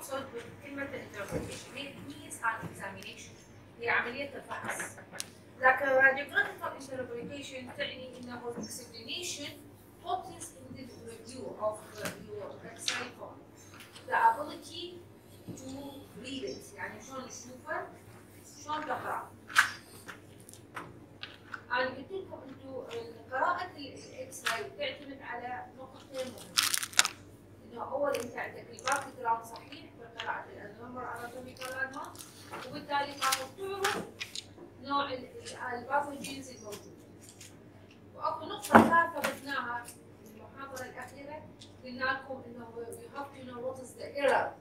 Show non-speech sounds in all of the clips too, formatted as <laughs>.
أقصد بكلمة interpretation هي عملية الفحص. لكن radiographical interpretation تعني إنه examination puts in the review of your form. The ability to read it. يعني شلون نشوفه شلون تقرا أنا قلت لكم أنتم قراءة الاكس راي تعتمد على نقطتين. مهمة إنه اول انت عندك ال background صحيح بقراءة ال normal anatomical landmark وبالتالي تاخذ تعرف نوع ال pathogens الموجودة واكو نقطة ثالثة ضفناها في المحاضرة الأخيرة قلنا لكم انه you have to know what is the error.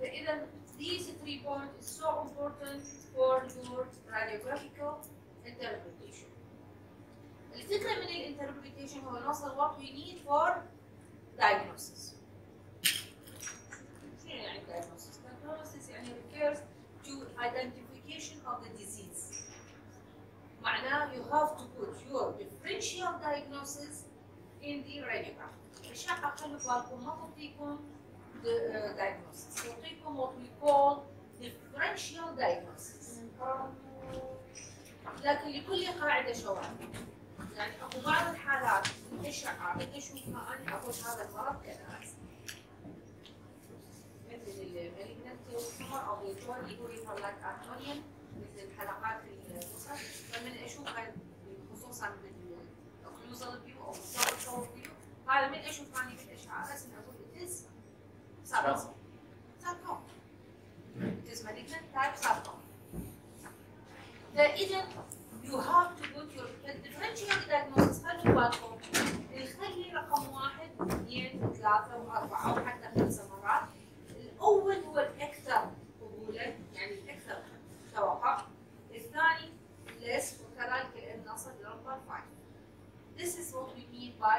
فإذا these three points is so important for your radiographical interpretation. الفكرة من الانتربريتيشن هو نوصل what we need for diagnosis. شنو يعني diagnosis؟ diagnosis يعني refers to identification of the disease. معناه you have to put your differential diagnosis in the radiograph. الأشعة خلوا بالكم ما تعطيكم the uh, diagnosis. تعطيكم what we call differential diagnosis. لكن لكل قاعدة شواذ. يعني اكو بعض الحالات الاشعه اللي اشوفها انا اقول هذا المرض كذا مثل المالجنت تيومر أو يقول يظهر لك ارتونيوم مثل حلقات الفصل فمن اشوفها خصوصا بالاوكلوزال فيو أو الصور فيو هذا من أشوف اني بالاشعه رسم أقول اتس sarcoma sarcoma it's malignant type sarcoma فاذا you have to put your differential diagnosis خلوا بالكم الخلي رقم واحد اثنين ثلاثة وأربعة أو حتى خمسة مرات الأول هو الأكثر قبولا يعني الأكثر توقع الثاني less وكذلك النصر number five This is what we mean by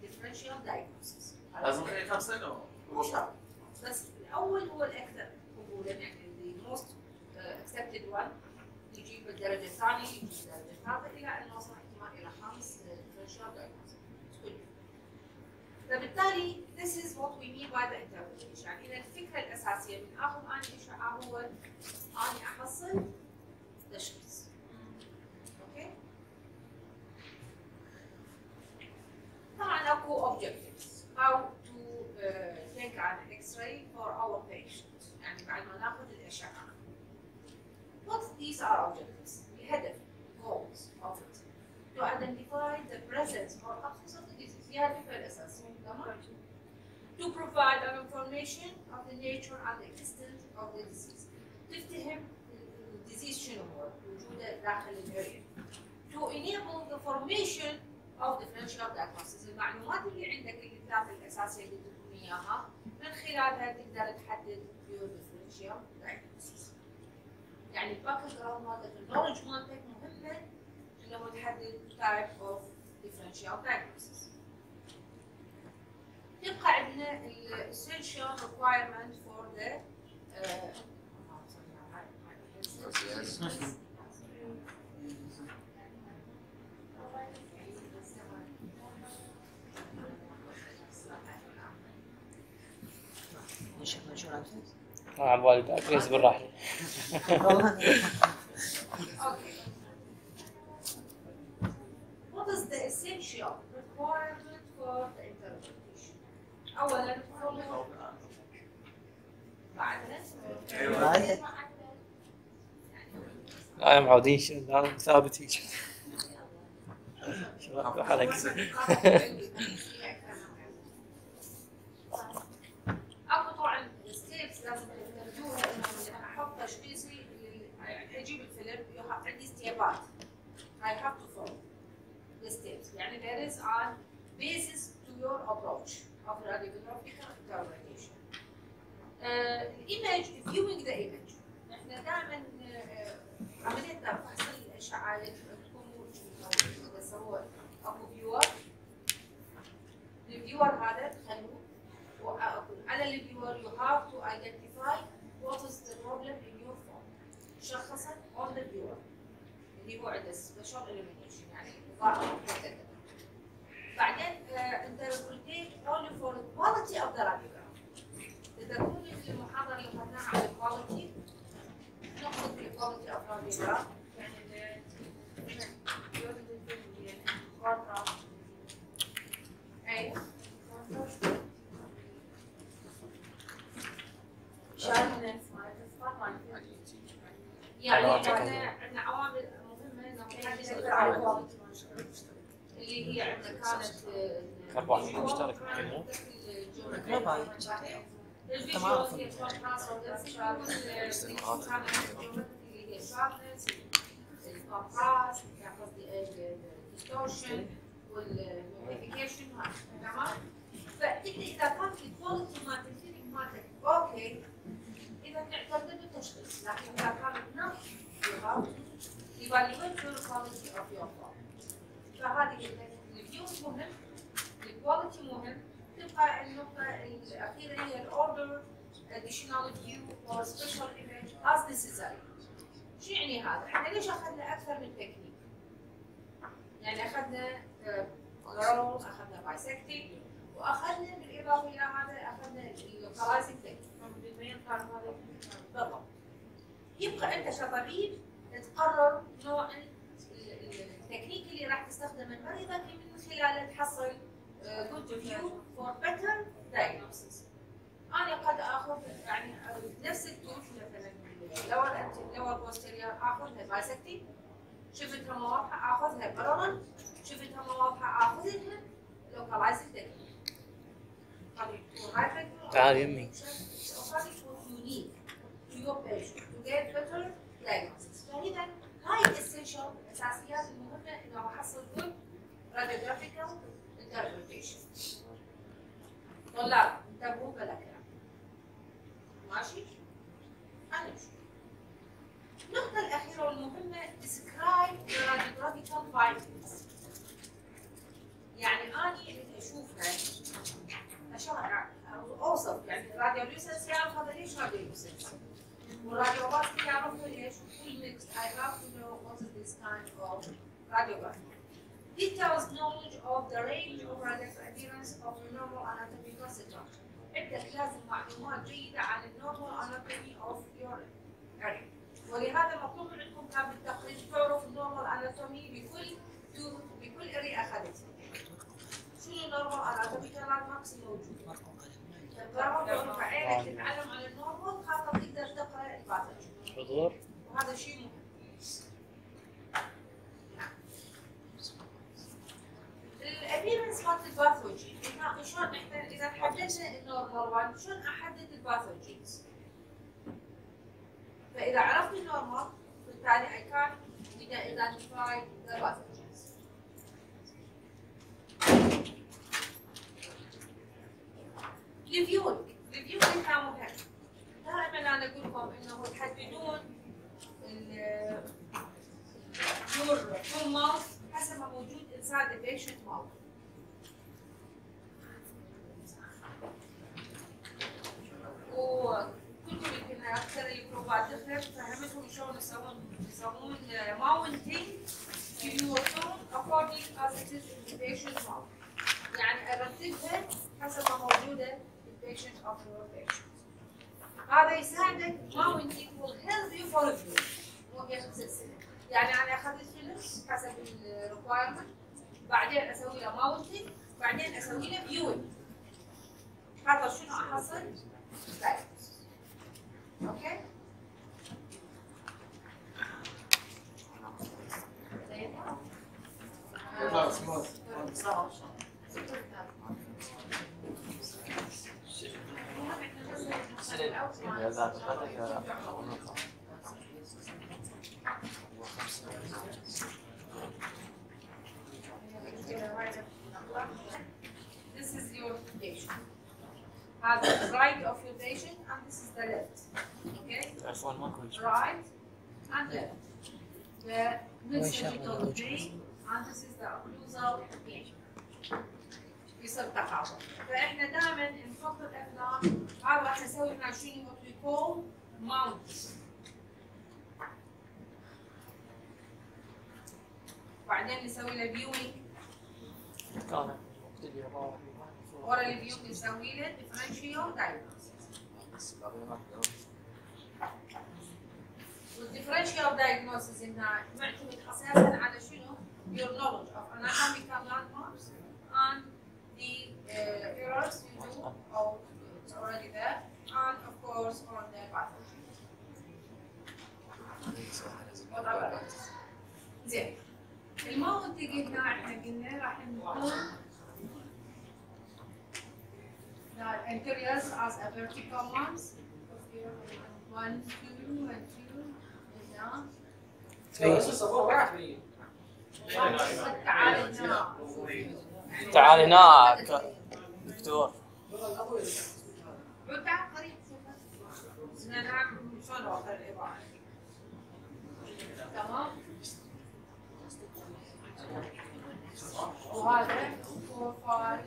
differential diagnosis لازم خلي خمسة لو مو شرط بس الأول هو الأكثر قبولا يعني the most uh, accepted one يجيب الدرجة الثانية يجيب الدرجة الثالثة إلى أن نوصل احتمال إلى خمس differential diagnosis. فبالتالي this is what we mean by the interpretation يعني إذا الفكرة الأساسية من آخذ أنا إشعاع هو أني أحصل تشخيص. طبعا أكو objectives how to uh, take an X-ray for our patient يعني بعد ما ناخذ الأشعة. What these are objectives? الهدف goals of it to identify the presence or absence of the disease هي الفكرة الأساسية تمام؟ to provide an information of the nature and the extent of the disease تفتهم الديزيز شنو هو وجوده داخل الاريا to enable the formation of differential diagnosis المعلومات اللي عندك الثلاثة الأساسية اللي تكون إياها من خلالها تقدر تحدد your differential diagnosis يعني ال background مالتك ال knowledge مالتك مهمة انه تحدد type of differential diagnosis. تبقى عندنا ال essential requirement for على بالي تعتز بالراحه لا يا معودين شنو لازم ثابت هيك. شو راح <laughs> <laughs> ستيبات I have to follow the steps يعني there is a basis to your approach of radiographical interpretation. Uh, ال image viewing the image إحنا دائما uh, عملية فحص الأشعة تكون بس هو اكو viewer ال viewer هذا خلوه وأقول على ال viewer you have to identify what is the problem in your phone شخصا on the عنده special illumination يعني بعدين uh, interpretate only for the quality of the radiogram. إذا تكون المحاضرة اللي أخذناها عن الكواليتي نقصد بالكواليتي of radiogram يعني أي. يعني مهمة اللي هي عندنا كانت كربون مشترك كله. الفيجوال هي اللي هي sharpness الكونتراست قصدي الديستورشن والموديفيكيشن تمام فانت اذا كانت الكواليتي مالت الفيلم مالتك أوكي اذا تعتمد بالتشخيص لكن اذا كانت نقص evaluate your quality of your product فهذه ال review مهم ال quality مهم تبقى النقطة الأخيرة هي ال order additional view or special image as necessary شو يعني هذا؟ إحنا ليش اخذنا أكثر من تكنيك؟ يعني اخذنا parallel اخذنا bisecting واخذنا بالاضافه إلى هذا اخذنا ال localizing technique بالضبط يبقى انت كطبيب تقرر نوع التكنيك اللي راح تستخدمه لمريضك من خلاله تحصل good view for better diagnosis. أنا قد آخذ يعني نفس ال tooth مثلا. لو انت لو ال posterior اخذها bisecting. شفتها ما واضحة؟ اخذها parallel شفتها ما واضحة؟ اخذها localizing technique تعال يمي. وهذه تكون unique to your patient to get better diagnosis? فاذا هاي ال essential الاساسيات المهمة إنه أحصل good radiographical interpretation طلاب انتبهوا بلا كلام ماشي؟ النقطة الأخيرة والمهمة describe the radiographical findings. يعني أنا اللي أشوفها أشرح أوصف يعني ال radiolucent يعرف هذا ليش radiolucent وال radiopacity يعرف ليش كل mix I have to know what is this kind of radiography details knowledge of the range of radiographic appearance of the normal anatomical structure عندك لازم معلومات جيدة عن ال normal anatomy of your area ولهذا مطلوب منكم كان بالتقرير تعرف ال normal anatomy بكل بكل area اخذتها شنو ال normal anatomy كان ماكس موجود تتعلم ال normal خاطر تقدر تقرأ ال pathology حضور. وهذا شيء مهم. ال appearance مالت ال pathology شلون إحنا إذا حددنا ال normal وان شلون أحدد ال pathologies فإذا عرفت النورمال بالتالي I can identify the pathogens ريفيوينج ريفيوينج كان مهم دائما أنا أقول لكم إنه تحددون your your mount حسب ما موجود inside the patient وكنت يمكن أكثر الجروبات دخلت فهمتهم شلون يسوون يسوون mounting to your tone according as it is in the patient mouth يعني ارتبها حسب ما موجودة patient of your patient هذا يساعدك. Mounting will help you for review مو بياخذ سلسله يعني أنا أخذت فيلم حسب الريكوايرمنت بعدين أسوي له ماونتنج بعدين أسوي له فيوينج خاطر شنو احصل؟ أوكي؟ This is your foundation. Have the right of your foundation and this is the left. Okay? Right and left. The mid-surgical and this is the occlusal foundation. يصير تقاطع. فإحنا دائما نحط الافلام هذا راح نسوي إحنا شنو what we call mount. بعدين نسوي له كان ورا ال view بنسوي له differential diagnosis وال differential diagnosis انها معتمد أساسا على شنو؟ your knowledge of anatomical landmarks and errors you do or it's already there and of course on the pathology. whatever it is. زين المنطق هنا احنا قلنا راح نكون the interiors as a vertical ones. One, two, and two. هنا. تعال هنا. تعال هناك دكتور. تمام؟ وهذا 4 5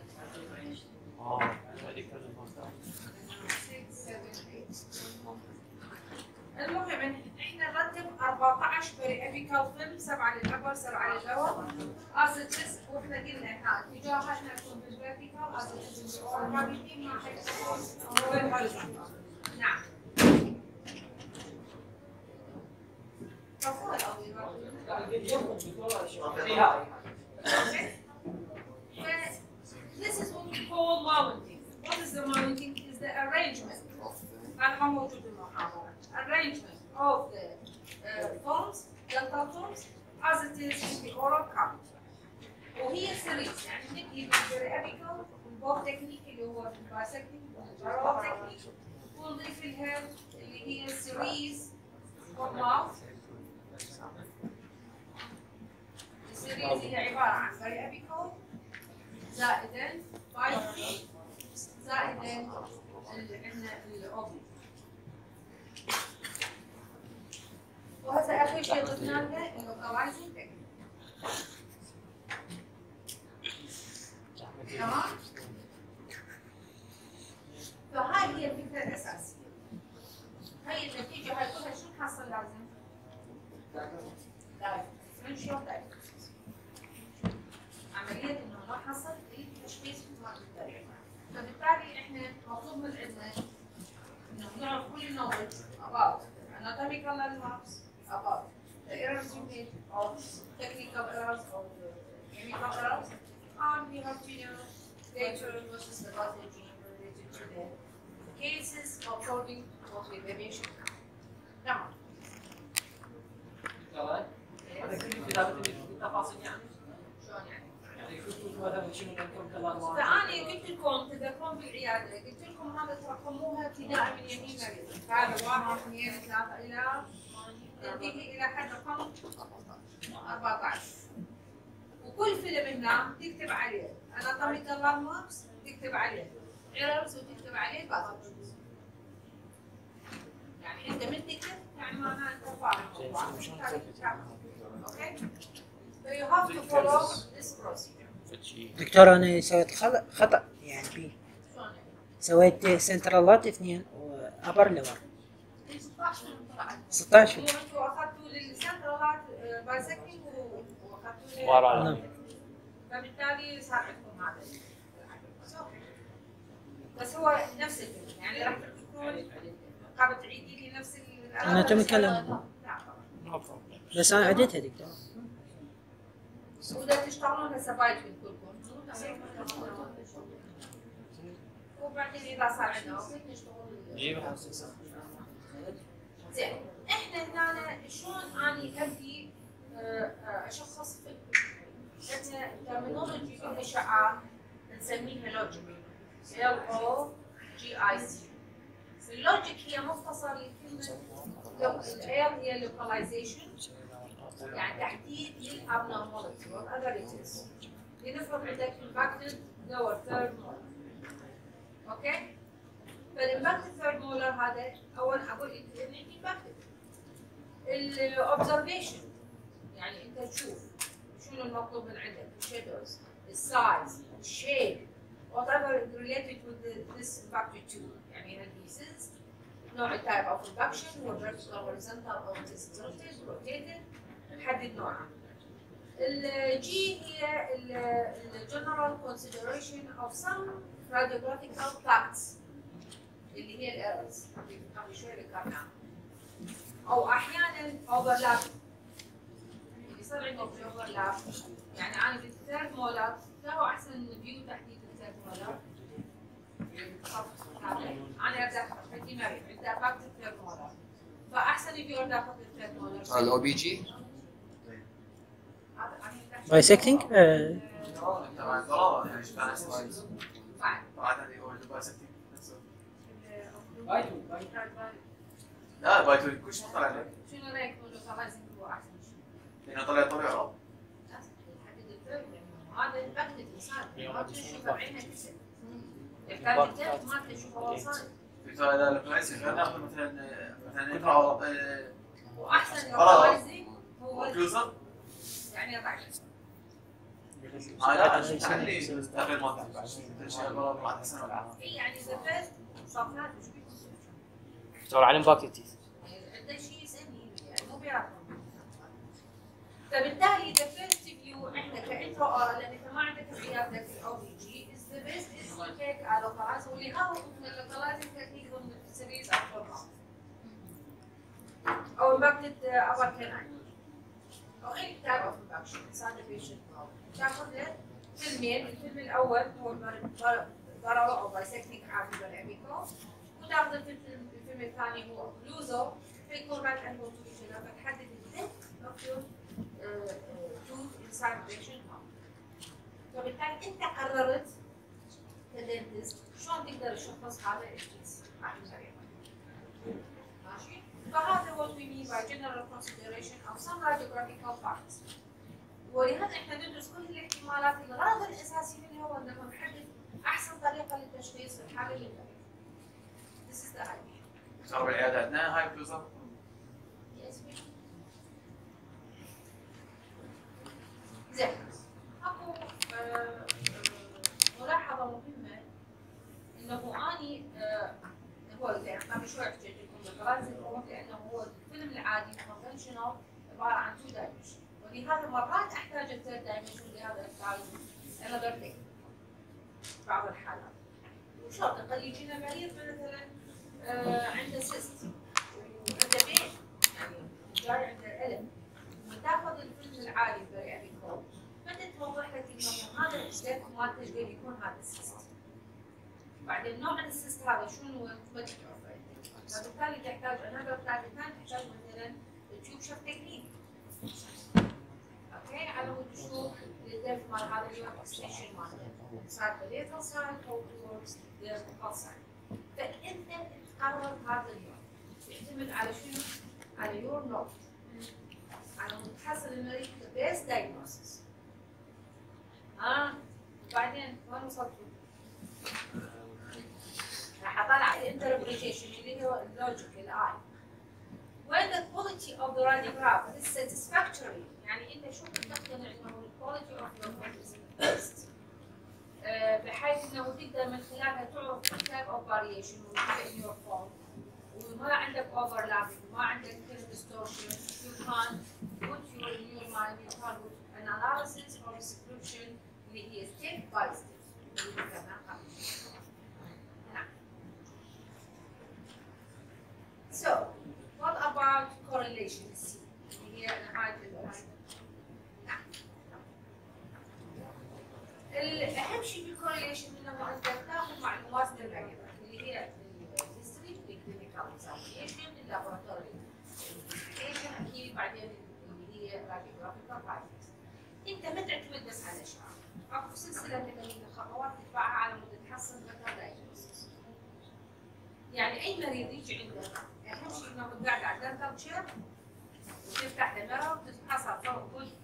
المهم 14 بري ابيكال فيلم سبعة للابر سبعة لللور از تست وإحنا قلنا اتجاهاتنا تكون بالفيرتيكال از تست والرابطين ما حيكون نعم This is what we call mounting. What is the mounting? Is the arrangement. موجود بالمحاضرة. Arrangement of the films, dental films, as it is in the oral cavity. وهي series يعني نبدي بال periapical وال both technique اللي هو ال bisecting وال parallel technique ونضيف لها اللي هي of mouth. السيريز هي عبارة عن بريابيكال زائدا بايسكتنج زائدا عندنا الاوبن وهذا اخر شيء ضفنا له اللوكالايزنج تكنيك تمام؟ فهاي هي الفكرة الأساسية. هاي النتيجة هاي كلها شو نحصل لازم؟ differential diagnosis عملية إنه نحصل التشخيص بطريقه الطريقة فبالتالي إحنا مطلوب من عندنا إنه نعرف كل ال knowledge anatomical landmarks. about the errors you made of technical errors or the chemical errors and we have to know later what is the pathology related to the cases according to what we have mentioned now. تمام. هذا كله كتابة التفاصيل يعني شلون يعني؟ يعني كتب مثلا شنو نكتب كلام فأنا قلت لكم تذكرون بالعيادة قلت لكم هذا ترقموها ابتداء من يمين مريض هذا واحد اثنين ثلاثة إلى إلى حد رقم 14 وكل فيلم هنا تكتب عليه anatomical landmarks تكتب عليه errors وتكتب عليه pathogens يعني أنت من تكتب يعني معناها أنت فاهم أوكي دكتور أنا سويت خطأ يعني يعني؟ سويت سنترالات اثنين و upper lower 16 طلعت 16 هو أنتوا اخذتوا للسنترالات بايسكتنج واخذتوا ورا نعم. فبالتالي صار عندكم هذا بس هو نفس يعني راح تكون قبل تعيدي لي نفس ال Anatomical لا طبعا. بس أنا عديتها دكتور وده تشتغلون هسه كلكم وبعدين إذا صار نشتغل إحنا هنا شلون أني ابدي آه، أشخص عندنا terminology بالاشعاع نسميها logic L O G I C ال logic هي مختصر لكلمه ال هي localization يعني تحديد لل abnormality is. لنفرض عندك lower third molar أوكي فال impacted third molar هذا أول أقول انت عندي impacted ال observation يعني أنت تشوف شنو المطلوب من عندك ال shadows ال size ال shape whatever related with this impacted tooth يعني البيسز نوع ال type of impaction هو vertical horizontal أو tilted rotated نحدد نوعه. الجي هي الجنرال consideration of some radiographical facts اللي هي الايرز قبل شوي ذكرناها أو أحيانا أوفرلاب. يصير عندك أوفرلاب. يعني أنا بالثلاث مولات له أحسن فيو تحديد الثلاث مولات أنا ابدا عندي مريض عنده فاكت الثلاث مولات فأحسن فيو ابدا اخذ الثلاث مولات الأو بي جي؟ بايسكتنج آه، تبع الضرارة يعني شبه سلايدز بعد بعد هذه هو البايسكتنج نفسه بايتو بايتو لا بايتو كلش ما طلع لك شنو رايك باللوكاليزنج هو احسن شيء؟ لأنه طلع طلع يعني هذا الفقد الانسان ما تشوفه بعينك يحتاج الدرس ما تشوفه وصل فكرة اذا البرايس ناخذ مثلا مثلا نقرا آه، واحسن غلط. لوكاليزنج هو كلوزر يعني ضعيف لا أنا تعلي تقريبا ما تعرف مثل شيء البرامج ما تحسن ولا اي يعني ذا فيرست صفات دكتور علم باكي تيث شيء يسالني يعني مو بيعرف فبالتالي ذا فيرست فيو إحنا كانترو اورال لأن انت ما عندك عيادتك الاو بي جي از ذا بيست از تيك على لوكالايز ولهذا قلنا اللوكالايزنج تكنيك ضمن السيريز أو أو امباكتد ابر أو اي تايب اوف امباكشن انسان بيشنت تاخذ فيلمين الفيلم الأول هو ضرره أو بايسكتنج عادي بالاميكو وتاخذ الفيلم الفيلم الثاني هو بلوزو فيكون بعد عنده تويشن فتحدد الديبث فبالتالي أنت قررت كدنتست. شلون تقدر تشخص هذا الجنس فهذا what we mean by general consideration of some radiographical facts. ولهذا إحنا ندرس كل الاحتمالات الغرض الاساسي منها هو انه نحدد أحسن طريقة للتشخيص الحاله اللي. This is the idea. صار بالعياده عندنا هاي we- زين اكو ملاحظه مهمه انه اني هو يعني شوي حكيت لكم الجرايز الأول لأنه هو الفيلم العادي كونفشنال عباره عن تو دايمنشن ولهذا مرات احتاج الثيرد دايمنشن لهذا التعالج another thing. بعض الحالات وشرط قد يجينا مريض مثلا عنده سيست وعنده بين يعني جاي عنده الم وتاخذ الفيلم العالي البريئه بيكون بدأت توضح لك انه هذا الستيب مالته قد يكون هذا ال cyst. بعدين نوع ال cyst هذا شنو تعرفه فبالتالي تحتاج another type ثاني تحتاج مثلا تشوف شوف technique okay؟ على مود تشوف ال depth مال هذا اليوم extension مالته صار بال palatal side أو buccal side فانت تقرر هذا اليوم يعتمد على شنو؟ على your knowledge على مود تحصل المريض the best diagnosis. ها بعدين وين وصلتوا؟ راح اطلع ال interpretation اللي هو اللوجيك الاي when the quality of the radiograph is satisfactory يعني إنت شو تقتنع إنه ال quality of your آه، بحيث إنه تقدر من خلالها تعرف ال type of variation موجوده ان يور فون وما عندك اوفرلابينج ما عندك كيرف ديستورشن يو كان بوت يور نيو مايند يو كان بوت اناليسيس اور ديسكربشن اللي هي ستيب باي ستيب So, what about correlations? Here, the height of the height. الأهم شيء في ال correlation إنه أنت تاخذ معلومات من اللي هي ال history ال clinical examination ال laboratory أكيد بعدين اللي هي radiographical findings. أنت ما تعتمد بس على الأشعة. أكو سلسلة من الخطوات تتبعها على مود تحسن مكان diagnosis. يعني أي مريض يجي عندك اهم شيء انه قاعد على ال dental chair وتفتح ال mirror وتتحصل فوق uh,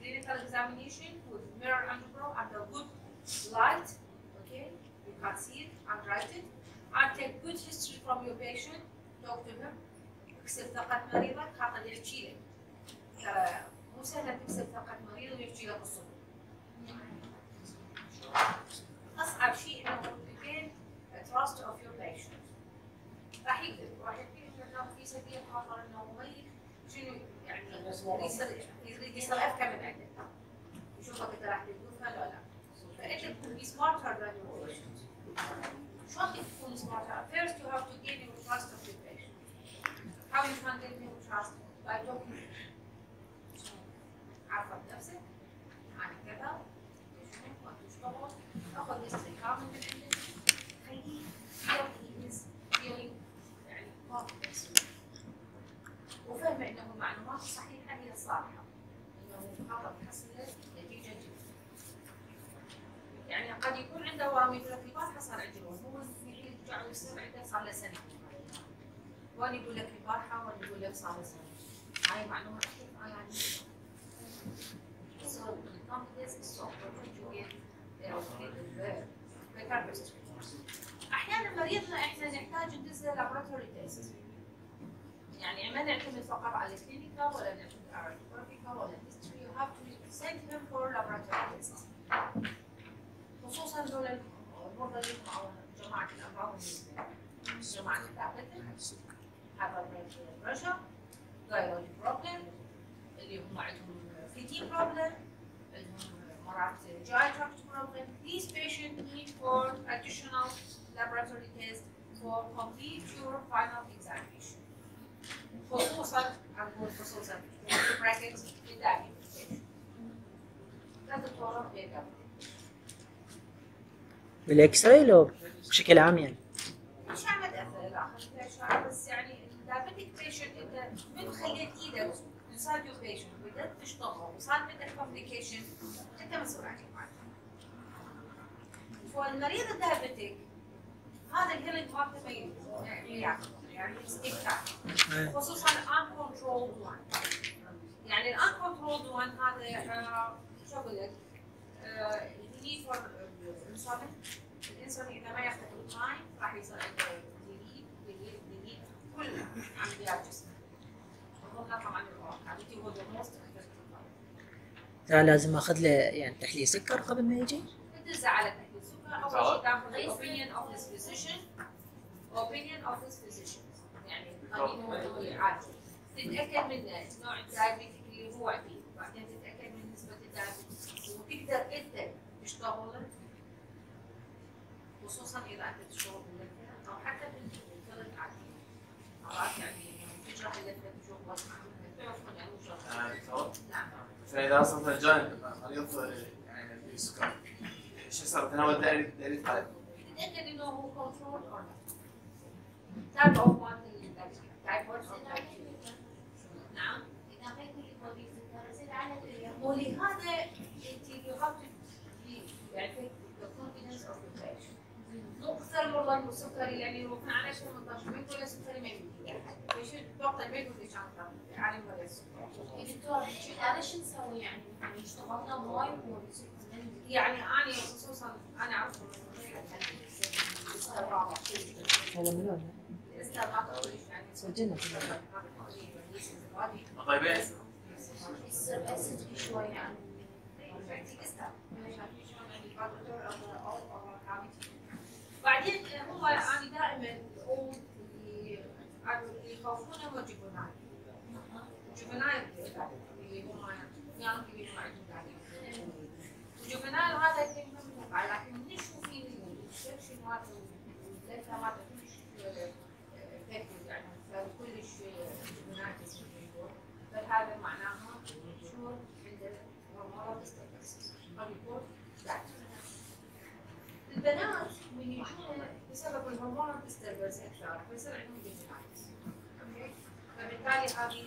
clinical examination with mirror angiogram under good light okay you can see it and write it and take good history from your patient talk to him اكسب ثقة مريضك خاطر يحكي لك ترى مو سهل تكسب ثقة مريض ويحكي لك الصدق اصعب شيء انه تبين trust of your patient راح يقدر راح يقدر انه في سبيل خاطر انه ميت شنو يعني يصير يريد يصير اذكى من عندك يشوفك انت راح تدوفها ولا لا فانت تكون be smarter than your patient شلون تكون smarter؟ First you have to gain your trust of the patient. How you can gain your trust? By talking to البارحة صار عندي ورم هو الحين يرجع ويصير عنده صار له سنة وين يقول لك البارحة وين يقول لك صار له سنة هاي معلومة أكيد يعني. So the confidence is so important to get أحيانا مريضنا إحنا نحتاج ندزه laboratory test يعني ما نعتمد فقط على ال clinical ولا نعتمد على ال radiographical ولا ال history you have to send him for laboratory tests خصوصا دول المرضى اللي هم او جماعه الامراض المزمنه جماعه الدايابيتك hypertension pressure thyroid problem اللي هم عندهم فيتي problem عندهم مرات GI tract problem these patients need for additional laboratory test for complete your final examination خصوصا أقول خصوصا في brackets في diabetes هذا الطرق بيقدر بال X-ray لو بشكل عام يعني. مش عم بس يعني patient انت من خليت إيدك وبدأت تشتغل وصار complication أنت مسؤول ال diabetic هذا ال healing مالته ما يعني يعني خصوصا uncontrolled one. يعني ال uncontrolled one هذا آه، شو أقول لك؟ فور لا لازم آخذ له يعني تحليل سكر قبل ما يجي. بتدز على تحليل السكر اول شيء تاخذ opinion of his physician. opinion of his physician يعني تتاكد من نوع الدايابيتك اللي هو فيه بعدين تتاكد من نسبه الدايابيتك وتقدر انت تشتغل خصوصا إذا أنت تشتغل باللثه أو حتى بالفرد العادي مرات يعني تجرح اللثه غصب عنك تعرفون يعني آه، دكتور نعم. فإذا أصلا الجانب مريض يعني في سكر إيش صار؟ تناول دائري دائري قلب تتاكد إنه هو كنترول اور تابعوا مالت التايبويد أو نعم. ولهذا إنت have to be يعني the confidence of the patient مو أكثر والله انه سكري يعني يروحون على 18 ما يقول له سكري ما ليش الدكتور ما يقول ليش أنا عالم ولا السكر دكتور شو نسوي يعني؟ يعني اشتغلنا وايد يعني أنا خصوصا أنا اعرف هذا من وين؟ سجلنا اسيد شوي يعني بعدين هو أنا دائما أقول اللي هو الجبناي الجبناي اللي هم اللي هم عندهم الجبناي هذا اللي هم متابعة لكن نشوف فيه ال infection مالته اللثه مالته كلش يعني. كلش جبناي فهذا معناها شو عنده ذات البنات من بسبب ال hormonal disturbance أكثر فيصير عندهم gingivitis أوكي فبالتالي هذه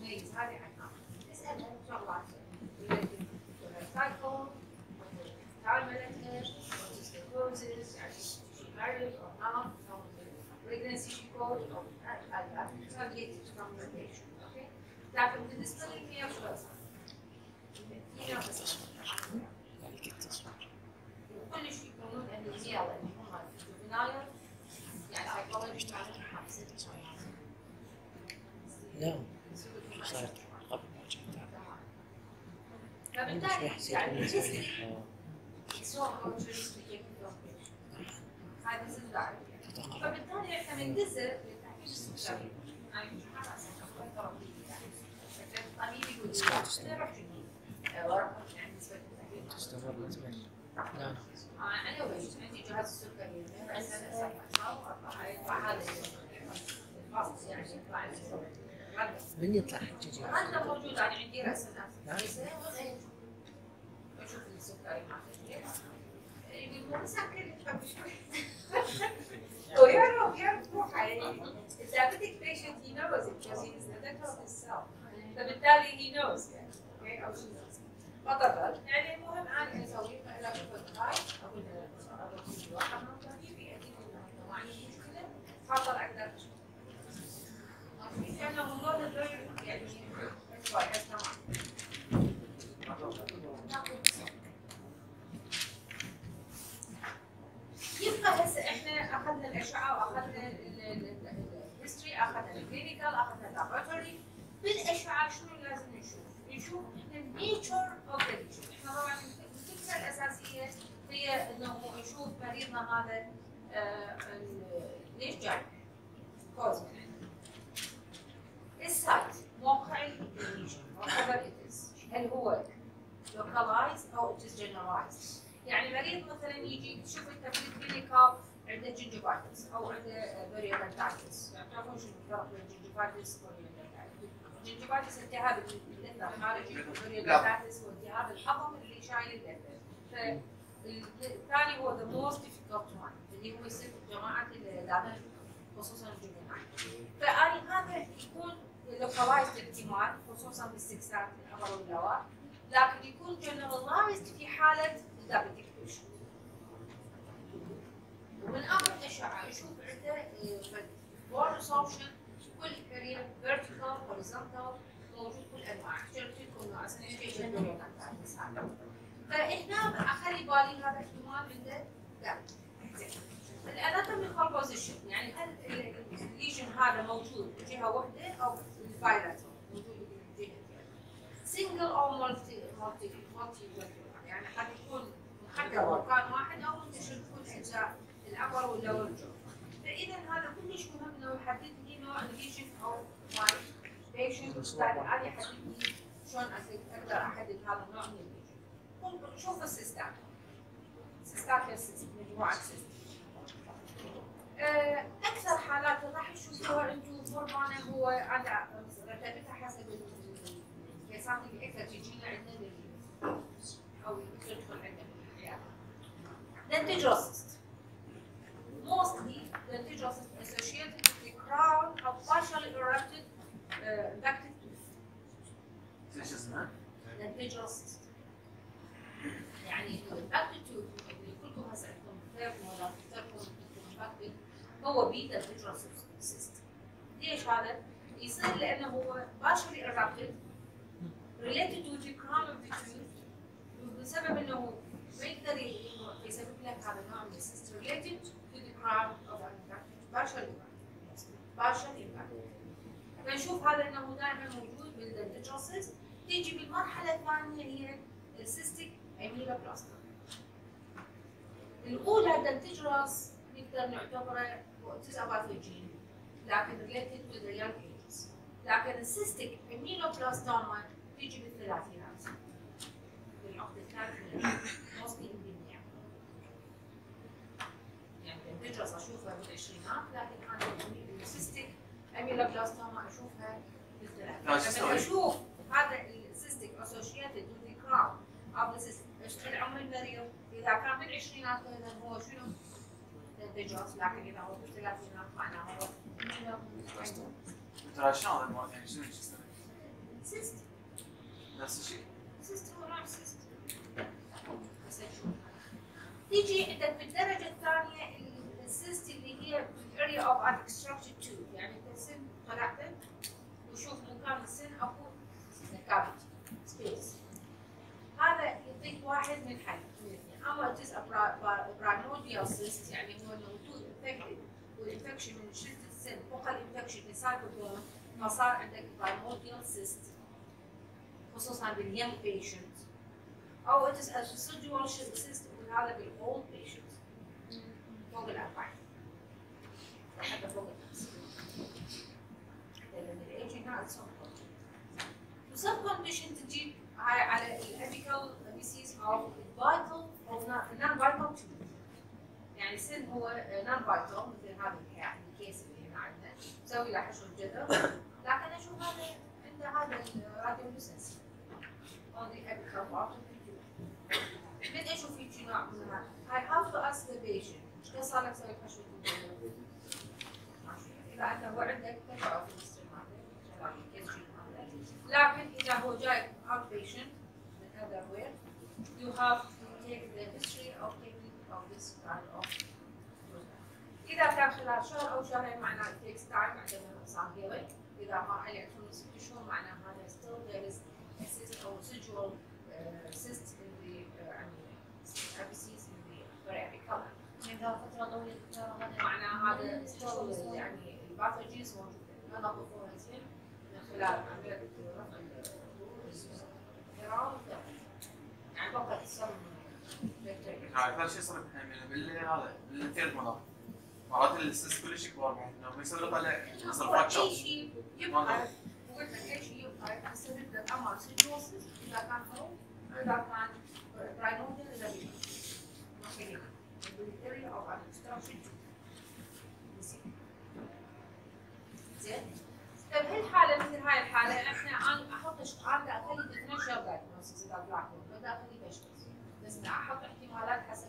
ميز هذه عندنا نسالها شغلات يعني يعني سايكولوجي معناها خمسه لا. صارت قبل ما حسيت يعني إني بالنسبة سريع. سواء opportunity to take هذا زلزال فبالتالي إحنا بندزر للتحفيز السكري يعني يعني. الطبيب يقول آه، يعني تستمر لا. لا أنا عندي جهاز السكري من يطلع حجج هذا موجود عندي راس. أشوف السكري مسكر ويعرف يعرف روحه يعني ال diabetic patient he knows it because he is the of himself فبالتالي he knows يعني أو she knows يعني المهم أنا أسوي فاذا شفت هاي أقول له أقول له واحد من طبيبي أكيد انه ما عندي كويس تمام يبقى هسه إحنا أخذنا الأشعة وأخذنا ال history أخذنا ال clinical أخذنا ال laboratory بالأشعة شنو لازم نشوف؟ نشوف إحنا ال nature of إحنا طبعا الفكرة الأساسية هي إنه نشوف مريضنا هذا آه، ال- ليش جاي؟ cause من عنده. ال site موقع هل هو localized أو it is generalized يعني مريض مثلا يجي تشوف انت في ال clinical عنده gingivitis أو عنده periodontitis يعني تعرفون شنو الفرق بين ال gingivitis وال periodontitis ال gingivitis التهاب اللثه الخارجي وال periodontitis والتهاب الحضن اللي شايل اللثه فالثاني هو the most difficult one اللي هو يصير في جماعة الدم خصوصا الجنينات فاني هذا يكون localized احتمال خصوصا باستكسار الأمر والدواء لكن يكون generalized في حالة ال diabetic patient ومن اخر أشعة يشوف عنده bone resorption كل area vertical horizontal موجود كل أنواع. قلت لكم انه أصلا إيش فاحنا اخلي بالي هذا احتمال عنده لا. زين ال anatomical position يعني هل ال lesion هذا موجود بجهه واحدة أو موجود بجهتين single أو multi multi multi يعني قد يكون محدد مكان واحد أو منتشر في كل اجزاء ال upper وال lower فإذا هذا كلش مهم إنه يحدد لي نوع ال lesion أو my patient هذا يحدد لي شلون أقدر أحدد هذا النوع من ال lesion شوف ال cyst ات cyst ات آه، أكثر حالات راح تشوفوها أنتم هرمونه هو على رتبتها حسب الكيسات اللي أكثر تجينا عندنا أو تدخل عندنا. Mostly associated with the crown of partially erupted uh, infected tooth. إيش اسمه؟ dentigerous cyst. يعني infected tooth اللي كلكم هسه عندكم فيرم ولا تركم infected هو بيتا dentigerous cyst. ليش هذا؟ يصير لأنه هو partially erupted related to the crown of the بسبب إنه ما يقدر يسبب لك هذا النوع من السيست related to the crown of an infected partial impact partial impact فنشوف هذا إنه دائما موجود بال dentigerous تيجي بالمرحلة الثانية هي ال cystic ameloblastoma الأولى ال dentigerous نقدر نعتبره تساباثوجين لكن related to the young ages لكن ال cystic ameloblastoma تيجي بالثلاثينات بالعقد الثالث in the يعني ال dentigerous اشوفها بالعشرينات لكن أنا ال cystic ameloblastoma اشوفها بالثلاثينات لما؟ أشوف هذا ال cystic the of the cystic اشتغل عمر المريض اذا كان بالعشرينات هو شنو؟ dentigerous لكن اذا هو بالثلاثينات معناه هو ترى شلون هذا المواد يعني شنو شو اسمه؟ cyst نفس الشيء؟ cyst هو نوع cyst بس نشوف. تيجي عندك بالدرجة الثانية ال cyst اللي هي area of unobstructed tooth يعني انت طلعته وشوف مكان السن اكو سبيس هذا يعطيك واحد من حل من اثنين اما it بروبيوسيس يعني هو الغدود انفكتد والانفكشن من شلت السن فوقال انفكشن لسايتوبلازم فصار عندك برايموديال سيست خصوصا باليم بيشنت أو اتس ريسيدوال سيست وهذا بالاولد بيشنت فوق الأربعين. حتى فوق ال لأن الايجنج سب كونديشن تجي على الابيكال ديسيز أو الفايتال أو نان فايتال تيومر يعني سن هو نون فايتال مثل هذا الحياة الكيس اللي هنا عندنا نسوي له حشو الجذر لكن أشوف هذا عنده هذا الراديولوسنس هذه ابيكربات من أشوف هيك نوع من هاي هاف تو اسك ذا إيش صار لك؟ تسوي حشو الجذر؟ إذا أنت هو عندك تفاعل لكن إذا هو جاي اوت بيشن من هذا وير يو هاف اذا كان خلال شهر أو شهرين معناه it takes time عندما صار اذا ما عليه أكثر من ست شهور معناه هذا still there is a cyst or residual uh, cyst in the uh, يعني abscess in the periapic color إذا فترة طويلة هذا معناه هذا still يعني الباثوجينز موجوده ما نظفوها زين من خلال عمليه رفع الجرام يعني فقط السم بكتيريا أكثر شيء يصير من باللي هذا بالثيرد مرات مرات السيس كلش كبار انه ما يصير له طلع صرفات اي شخص. شيء يبقى قلت لك اي شيء يبقى يسبب لك اما سيروسس اذا كان هو اذا كان براينوميال اذا ممكن بالبكتيريا أو obstruction زين طيب هالحالة مثل هاي الحالة؟ إحنا أنا أحط أنا أخلي ديفرنشال دايجنوستس إذا بلاكم بدي أخلي بيشنتس بس أحط احتمالات حسب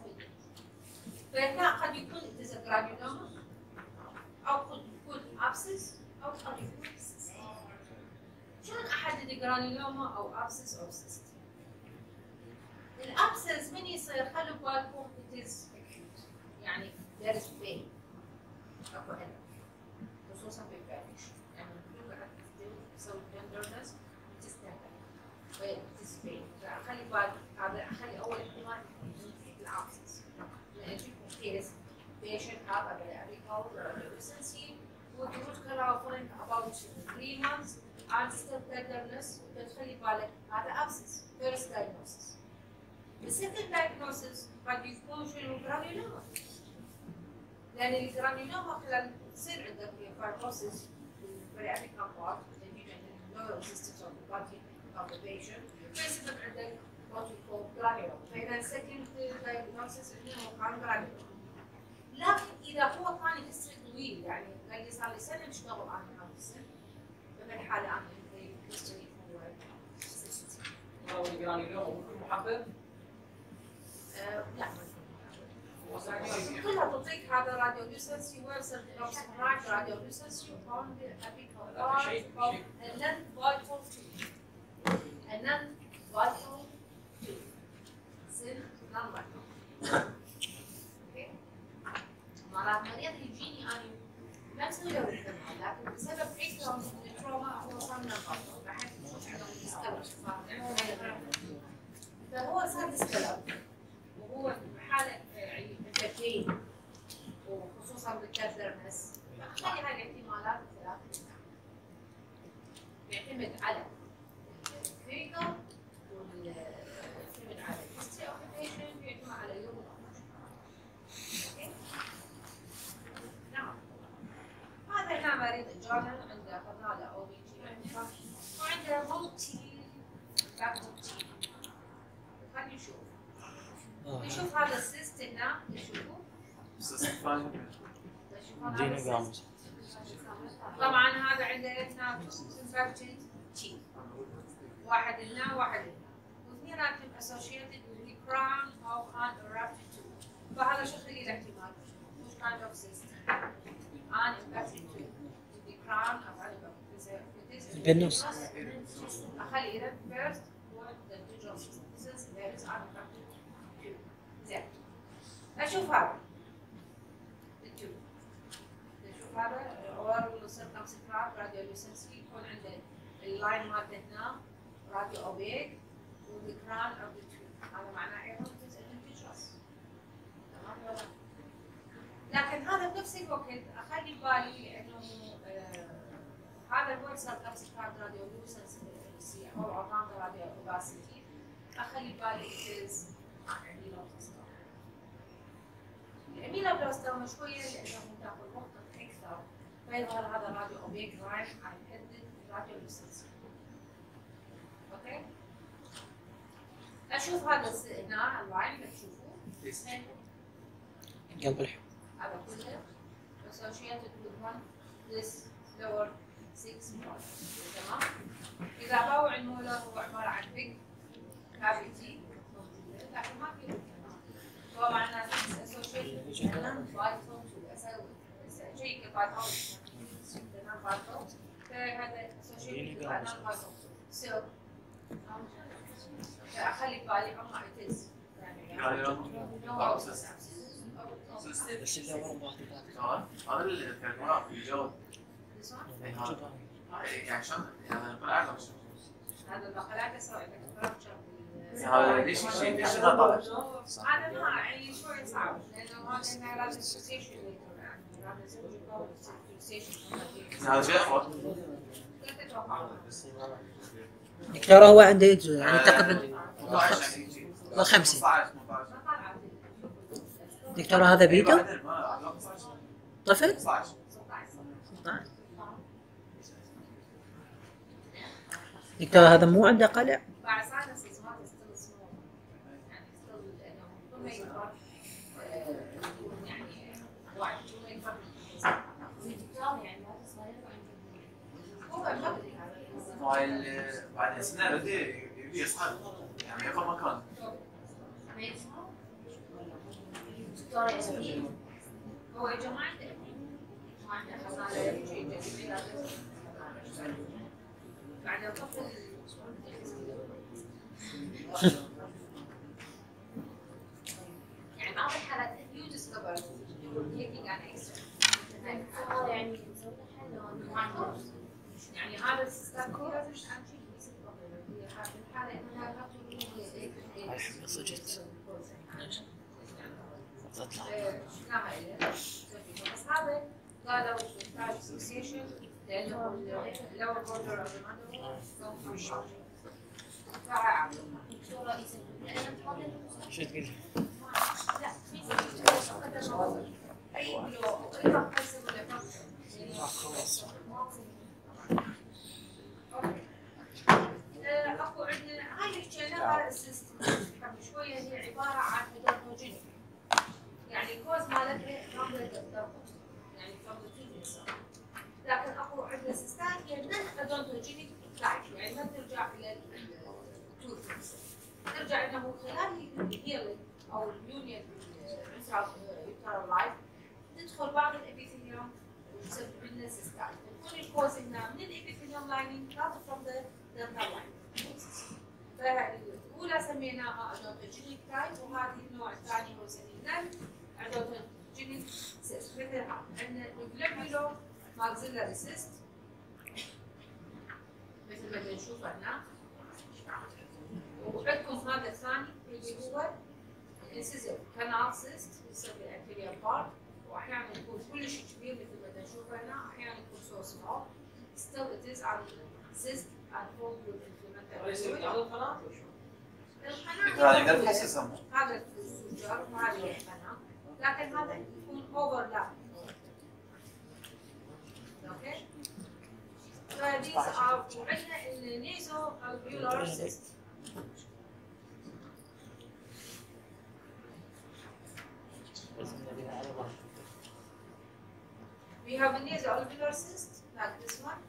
فهنا قد يكون granuloma أو قد يكون abscess أو قد يكون cyst. شلون أحدد granuloma أو abscess أو cyst؟ ال abscess من يصير خلوا بالكم acute. يعني there is pain. أكو الم خصوصا في الفارش يعني قاعد تسوي tenderness it is pain. فخلي بالك have a periapical recency with root canal for about three months and still tenderness بتخلي بالك هذا abscess first diagnosis. The second diagnosis قد يكون شنو جرانيولوما لأن الجرانيولوما خلال تصير عندك فايبروسيس بالبرياتيكال بارت نتيجة لو resistance of the body of the patient فيصير عندك what we call granuloma فإذا second diagnosis إنه كان granuloma لكن إذا هو كان يكسر طويل يعني قال لي صار لي سنة مشتغل أنا هذا السن فبالحاله أنا عندي هيستوري هو هو الجرانيولوما ممكن محبب؟ آه، لا. كلها تعطيك هذا راديو لوسنسي ويرسل رايت راديو لا، شيء- شيء. النن فايتال تو النن فايتال تو سن نون فايتال مرات مريض يجيني أنا. له اهتمام لكن بسبب أكثر من التروما هو صار من ديسكفر صار فهو صار ديسكفر وهو حالة يعني متكين وخصوصا بالتردرنس خلي هاي الاحتمالات الثلاث يعتمد على. الكلينيكال جانا عنده خلنا له أو بي جي وعنده ملتي فاكتور تي خلينا نشوف. نشوف هذا السيست هنا نشوفه السيست. طبعا هذا عنده هنا infected تي واحد هنا واحد هنا واثنيناتهم associated with the crown of an erupted tooth فهذا شو يخلي له احتمال؟ Which kind of cyst an infected اذا first what the circumscribed radiolucency يكون عنده ال line مالته هنا radiopaque وال crown of the tooth هذا معناه أيضا dentigerous تمام ولا لكن هذا بنفس الوقت اخلي ببالي إنه هذا هو circumscribed radiolucency أو عطانه radiopacity أخلي ببالي it is ameloblastoma الاميلوبلاستوما شوية لأنه تاخذ وقت أكثر. فيظهر هذا الراديو اوبيك لاين على يحدد الراديو أوكي؟ أشوف هذا هنا اللاين بتشوفوه قلب الحب هذا كله. Associated with one. This lower 6 مول تمام اذا باوع المولر هو عباره عن big cavity موجوده لكن ما في هو أنا vital to أسوي شيء كvital non vital فهذا non vital so اخلي بالي عمر is يعني هذا هذا ليش ليش ما يعني شوي صعب لأنه لازم شيء؟ دكتور هو عنده يجوز يعني تقريبا 12 يعني يجي وخمسة. 15 18 ما طالعه دكتور هذا بيده بعدين ما 15 طفل 15 16 دكتور هذا مو عنده قلع بعد ساينسز ما ستيل سمول يعني ستيل انه ثم يكبر يعني واحد ثم يكبر دكتور يعني هذا صغير ادري هذا بعد سنه بدي يبي يصعد يعني مكان دكتور هو جماعة ما عنده يعني بعض الحالات if you discover you're taking an X-ray هذا يعني نسوي له حل ولا ما عنده يعني هذا السيستم لازم اهم شيء يصير في هذه الحاله انها ما تكون صجت تطلع. بس هذا قالوا فيكسيشن لأنه اللور بوردر اوف ذا دكتور رئيس أنا متفضل شو تقول؟ لا اي بلو اي قسم ولا خلاص اكو عندنا هاي قبل شوية هي عبارة عن odontogenic يعني ال cause مالتها from the يعني from the tooth itself لكن اكو عندنا non odontogenic type يعني ما ترجع إلى ترجع انه خلال ال healing أو ال union uteral life تدخل بعض ال epithelium وتسبب لنا cyst ات تكون ال cause هنا من ال epithelium lining not from the dental line فالاولى سميناها odontogenic type وهذه النوع الثاني هو سميناه odontogenic cyst مثل عندنا ال globulomaxillary cyst مثل ما بنشوف هنا وعندكم هذا الثاني اللي هو ال incisive canal cyst يسمى anterior part واحيانا يكون كلش كبير مثل ما بنشوف هنا أحيانا يكون سو سمول is on cyst and formed with وليس inflammatory هذا القناه؟ هذا هذا الزجاج وهذه القناة لكن هذا يكون overlap okay وعندنا ال naso We have a nasal cyst like this one.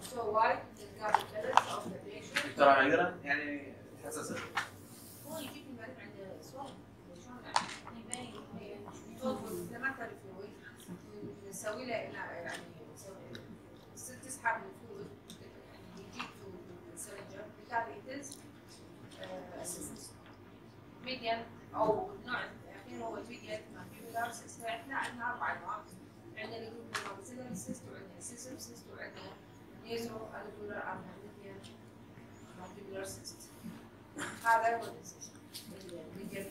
So wide, the gallbladder of the patient. ترى يقدر يعني يتحسس هو يجيب بعد عند سؤال شلون يعني تطلب inflammatory fluid نسوي له يعني تسحب يعني السرنجر بالتالي اسيست ميديان أو النوع الاخير هو ميديان ماكيولار سيست فاحنا عندنا أربع انواع عندنا اللي هو ماكسيلاري سيست وعندنا سيسم سيست وعندنا نيزو الفولار أو ميديان ماكيولار سيست هذا هو السيست الميديان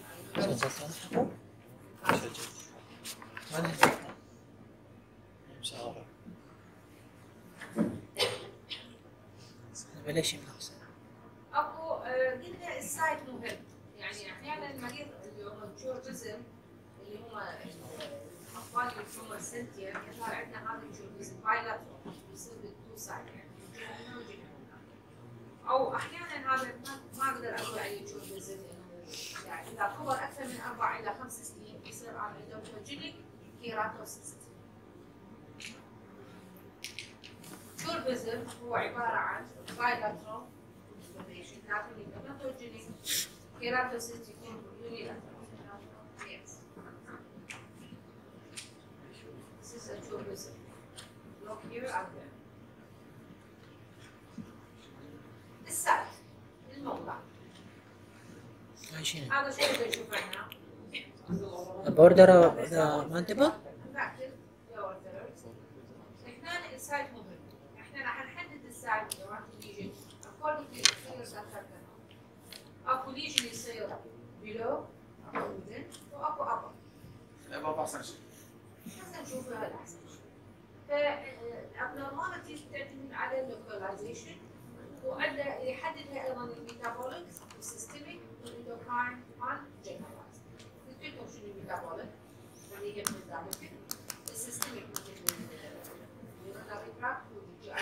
سجلت أنا؟ مسافر بلاش يملص اكو قلنا ال site مهم يعني أحيانا المريض اللي هم ال cherubism اللي هم الاطفال اللي هم سنتيا يطلع عندنا هذا ال cherubism bilateral يصير بال two side يعني. أو أحيانا هذا ما ما أقدر أقول عليه cherubism يعني إذا كبر أكثر من أربع إلى خمس سنين يصير على odontogenic keratocyst ال cherubism هو عبارة عن bilateral inflammation لكن ال odontogenic keratocyst يكون Yes. This is a cherubism. Look here and there. ال site الموضع؟ هذا شو بدنا نشوف هنا border the mandible نركز يا السايت مهم إحنا راح نحدد ال site يا ولد يجي according to the اكو lesion يصير below اكو within واكو upper الابواب أحسن شيء هسه نشوف هذا أحسن شيء. فال abnormalities تعتمد على ال localization وأدى يحددها أيضا الميتابوليك والسيستميك والاندوكراين والجنرالايز نتكلم شنو الميتابوليك اللي هي الميتابوليك السيستميك مثل اليورينري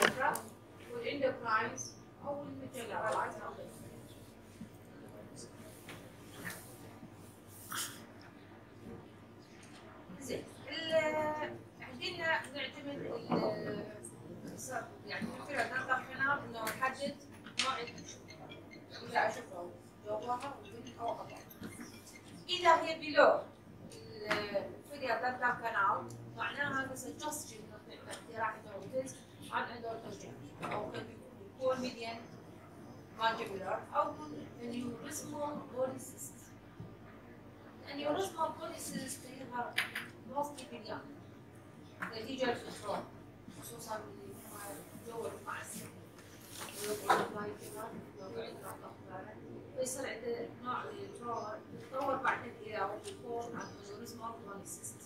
البرا والاندرايز أو المجلات زين عندنا نعتمد يعني نحدد موعد اذا اشوفه جواها اذا هي بلو الفكرة تطلع كنال معناها مثلا جاست 1.1% of 4 million mandibular output aneurysmal polycysts. Aneurysmal polycysts يظهر mostly في اليوم نتيجة الفطران خصوصا الجو المعسكر ويصير عنده نوع من التطور بعد كده او الكور عن الانوريزمال بوليسيست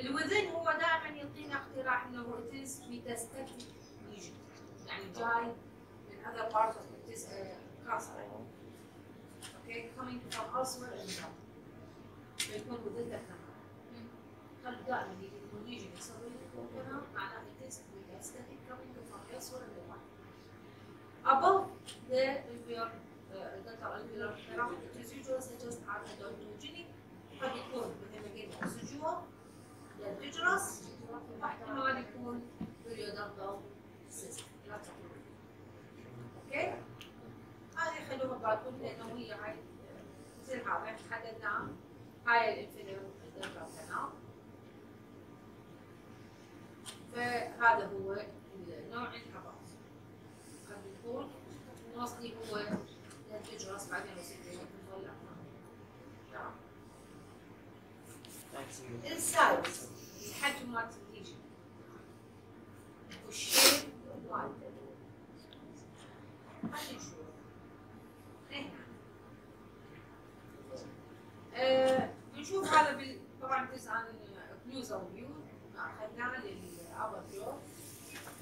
الوذن هو دائما يعطينا اقتراح انه it is metastatic lesion يعني جاي من other part of the uh, cancer okay coming from elsewhere in the فيكون وذن كمان خلي دائما يكون يجي يسوي يكون كمان معناه it is metastatic coming from elsewhere in the above the alveolar uh, dental alveolar it is usually suggest as odontogenic قد يكون مثل ما قلنا residual للدجرس واحتمال يكون لا تقول أوكي. هذه خلوها بالكم لأنه هي هاي مثل هذا حددناه هاي الانفيريور dental canal فهذا هو النوع الحباط قد يكون مصلي هو للدجرس بعدين يصير نطلع السايز الحجم مالت الليجن والشيب مالته خلينا نشوف. آه، بنشوف هذا بال... طبعا جزء عن closer view أخذناه لل upper jaw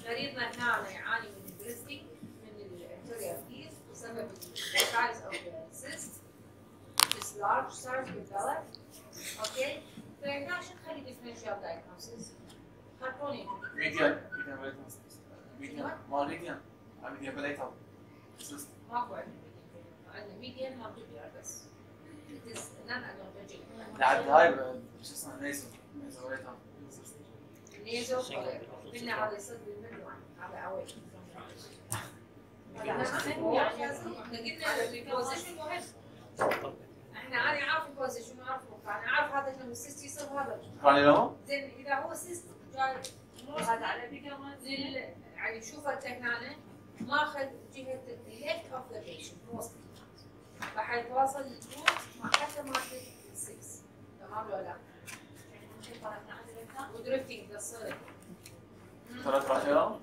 مريضنا هنا يعاني من ال drifting من ال anterior teeth بسبب ال size of cyst this large size developed. فهنا شو نخلي differential diagnosis خلطوني ميديان ميديان بليتر ميديان مال ميديان ميديان بليتر ماكو عندنا عندنا ميديان مانتوبيار بس it is non-allergic لعد هاي شو اسمه نيزو نيزو بليتر نيزو قلنا هذا يصير بالمنوع هذا اوي قلنا البوزيشن مهم إحنا أنا عارف أنا عارف هذا انه ال cyst يصير هذا. كان لو؟ زين إذا هو cyst جاي هذا على لل يعني شوفه هنا ماخذ جهة ال left of the patient mostly راح يتواصل ال root مع حتى ماخذ السكس تمام ولا لا؟ و drifting تصير ثلاث رحيات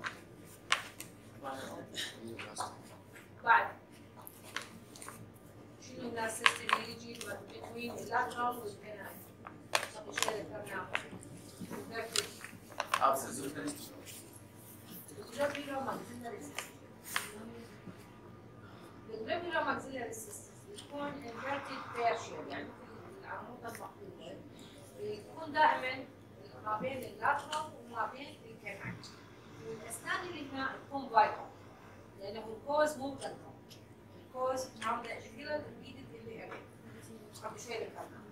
بعد. شنو الناس اللي يجي بين ال lateral وال canine طب إيش اللي ذكرناه؟ ابس زوجتي ال globulomaxillary ال globulomaxillary يكون inverted pear shape يعني في العمود المقطوعة يكون دائما ما بين ال lateral وما بين ال canine والاسنان اللي هنا تكون vital لأنه الكوز مو مقدم cause counterarticular repeated impairment قبل شوية ذكرنا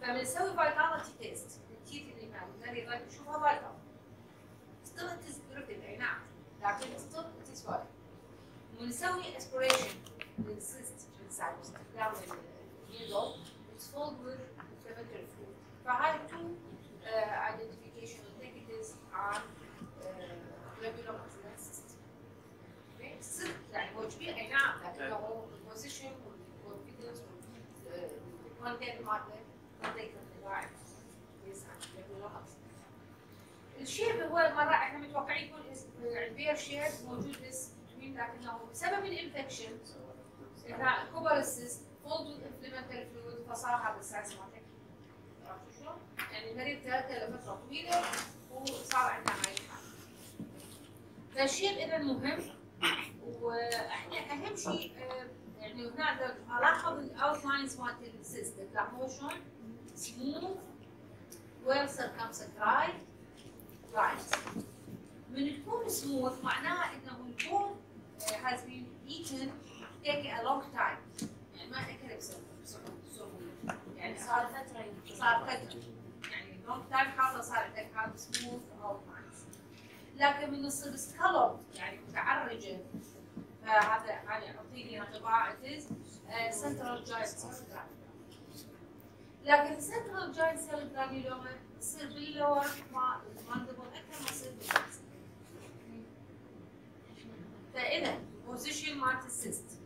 فبنسوي فيتاليتي تيست للتيث اللي مالتها اللي بنشوفها فيتال ستيل اتس جريبل اي نعم لكن ستيل اتس فايتال ونسوي اسبريشن للسيست انسايد باستخدام النيدل فول وذ inflammatory fluid فهاي تو identification negatives on regular maintenance system. يعني لكنه ال position وال confidence وال content مالته ما يقدر يراعي يسعى glomerular cyst الشيب هو مرة إحنا متوقعين يكون ال pear shape موجود بس لكنه بسبب ال infection ال cyst filled inflammatory fluid فصار هذا ال size مالته عرفتوا شلون؟ يعني المريض ثلاثة لفترة طويلة وصار عندنا هاي الحالة. فال shape اذا مهم وإحنا أهم شيء آه، يعني هنا الاحظ ال outlines مالت ال cyst تلاحظوا شلون؟ smooth well circumscribed right من تكون سموث معناها إنه ال bone has been eaten take a long time. يعني ما أكل بسهوله يعني صار فترة صار فترة. يعني long time حاطة صار عندك هذا سموث أو لكن من يصير scallop يعني متعرجة. فهذا يعني يعطيني انطباع central giant لكن central giant cell granuloma يصير بال lower ما ال mandible أكثر ما يصير بالراس فإذا position مالت ال cyst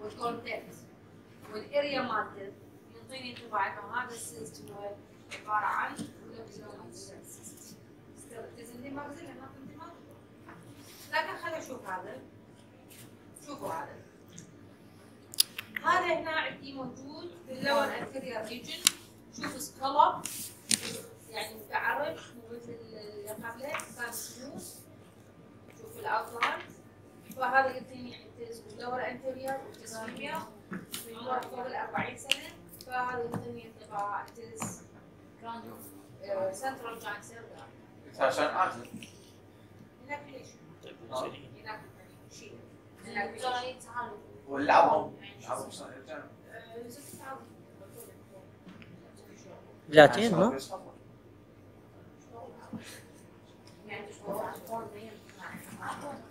وال content وال area مالته يعطيني انطباع انه هذا ال cyst هو عبارة عن لكن خلينا نشوف هذا. شوفوا هذا هذا هنا عندي موجود بال lower anterior region شوف scallop يعني متعرج مو مثل اللي قبله كان سموث شوف الاوتلاين فهذا يعطيني اللور انتيريور والتسمية من عمر فوق ال 40 سنة. فهذا يعطيني انطباع تز سنترال جاين سيل عشان اعزل هناك ليش؟ هناك شيء هناك ليش؟ جاي تعالوا والعظم العظم؟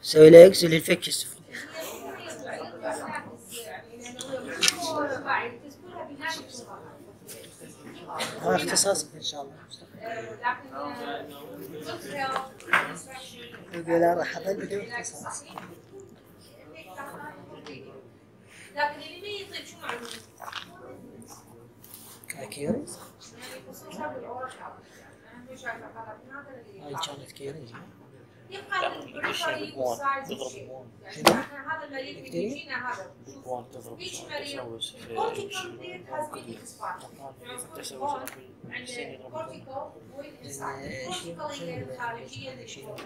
سوي له إكس للفك السفلي هذا اختصاصك ان شاء الله يقول راح اظل بدون اختصاص لكن اللي ما يطيب شو معلومة؟ كاكيريز يعني خصوصا بالأوراق أنا مش عارفة هذا من هذا اللي هاي كانت كيريز يبقى البريفري إحنا هذا المريض اللي يجينا هذا إيش مريض الكورتيكال ديت هاز بين اكسبايرد الكورتيكال هي الخارجيه للفوق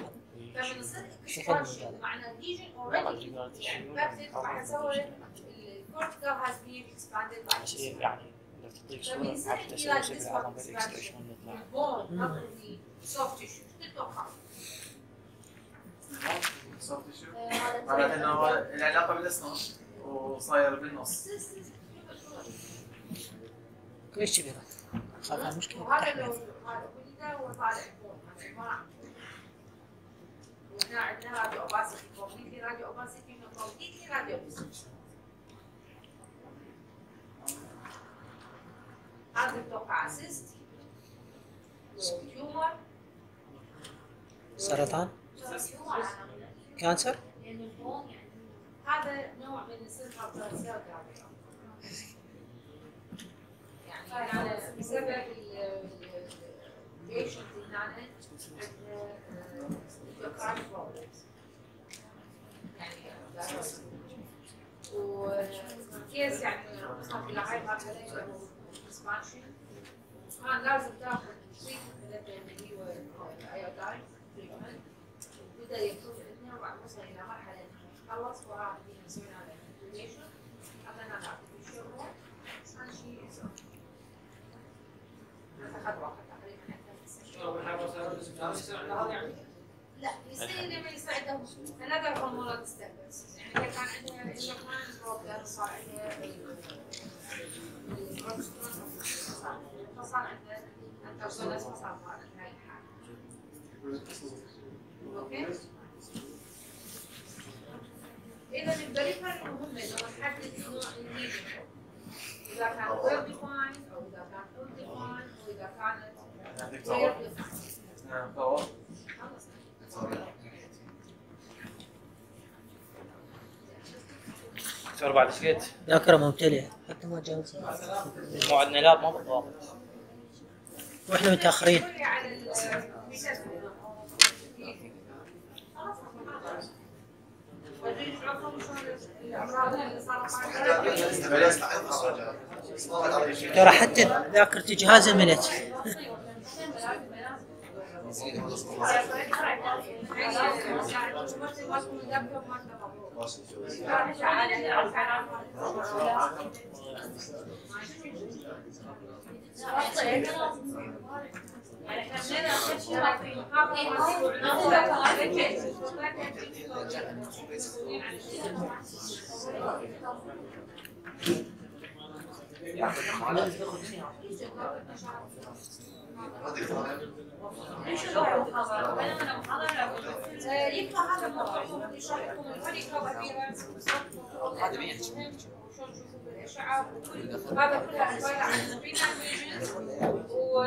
فمن يصير اكسبانشن معنى الليجن اوريدي الكورتيكال هاز بين اكسباندد باي يعني لو تعطيك صورة عرفت أسوي شكل العظم بالاكسترا شلون يطلع السوفت تيشو تتوقع صوت شو؟ معناته انه العلاقه بالاسنان وصاير بالنص كلش كبيرة خاف على المشكلة وهذا لو هذا كل ده هو طالع فوق وهنا عندنا راديو اوباسيتي كومبليتلي راديو اوباسيتي كومبليتلي راديو اوباسيتي اسيست تيومر سرطان. كانسر هذا نوع من السيرفر كانسر يعني أنا بسبب البيشنت اللي يعني وكيس يعني expansion كان لازم تاخذ treatment اللي هو ال iodine treatment بدا ي improve الاثنين وصل إلى مرحله انه خلص وراح سوينا له inflation اعطينا له artificial كان شيء اخذ وقت تقريبا أكثر من سنه لا يصير لما يساعده another hormonal disturbance يعني كان عندها problem صار عندها فصار عندها الفيريفاي مهم انه نحدد نوع الميديا اذا كان ويل ديفايند ديفايند أو اذا كانت غير. نعم باور خلص. دكتور بعد إيش قلت؟ ذاكرة ممتلئة حتى ما جاوز مو عندنا لاب ما بالضبط وإحنا معك. ترى حتى ذاكرة جهازي ملت هذا الموضوع هو يشرح لكم الفرق هذا بالاشعه هذا كله عباره عن سبين و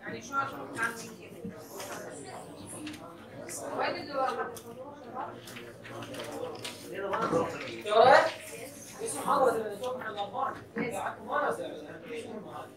يعني شلون كان وين اللي اسم حضرة الدكتور محمد غفار قعدت مرة إيش مهمة هذه؟